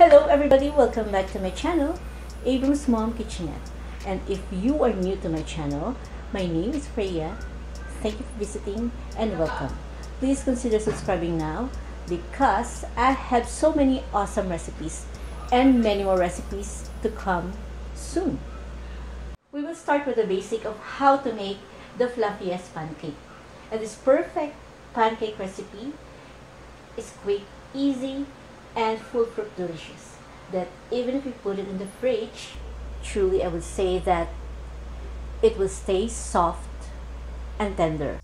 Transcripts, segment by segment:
Hello everybody, welcome back to my channel, Abram's Mom Kitchenette. And if you are new to my channel, my name is Freya. Thank you for visiting and welcome. Please consider subscribing now because I have so many awesome recipes and many more recipes to come soon. We will start with the basic of how to make the fluffiest pancake. And this perfect pancake recipe is quick, easy, and full fruit delicious. That even if you put it in the fridge, truly I would say that it will stay soft and tender.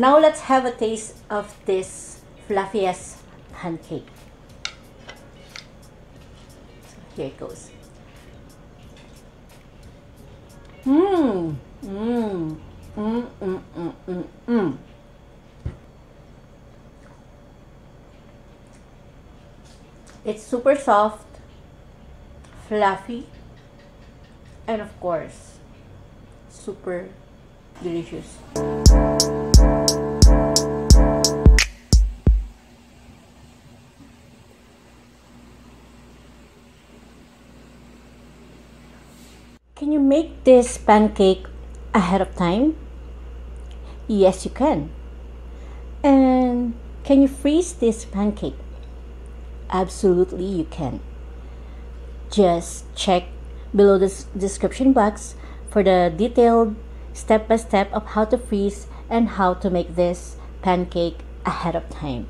Now let's have a taste of this fluffiest pancake. So here it goes. Mmm, mmm, mmm, mmm, mmm, mmm, mmm. It's super soft, fluffy, and of course, super delicious. Can you make this pancake ahead of time? Yes, you can. And can you freeze this pancake? Absolutely, you can. Just check below this description box for the detailed step by step of how to freeze and how to make this pancake ahead of time.